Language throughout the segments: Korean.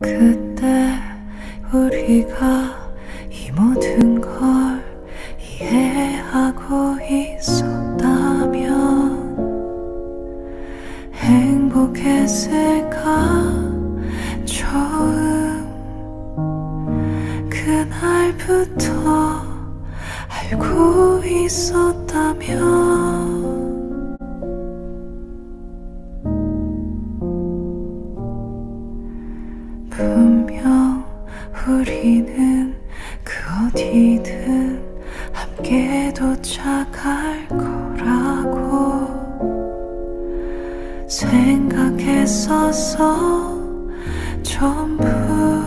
그때 우리가 이 모든 걸 이해하고 있었다면 행복했을까 처음 그날부터 알고 있었다면 분명 우리는 그 어디든 함께 도착할 거라고 생각했었어 전부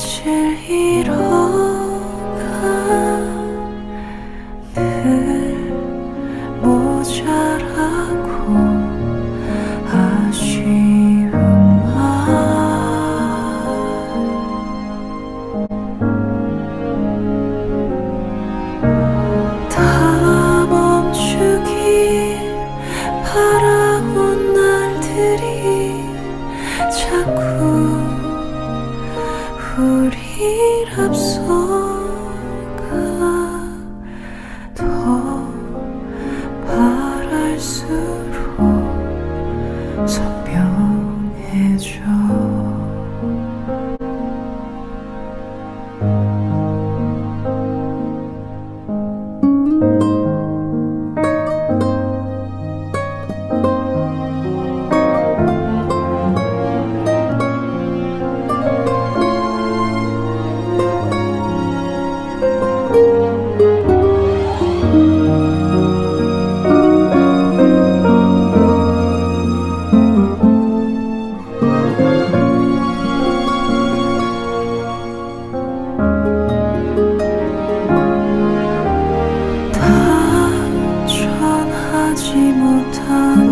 빛을 잃어 우릴 앞서가 못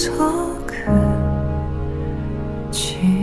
做个情